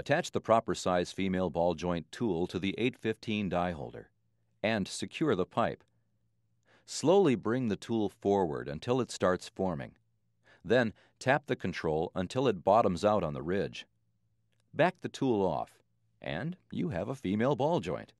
Attach the proper size female ball joint tool to the 815 die holder and secure the pipe. Slowly bring the tool forward until it starts forming. Then tap the control until it bottoms out on the ridge. Back the tool off, and you have a female ball joint.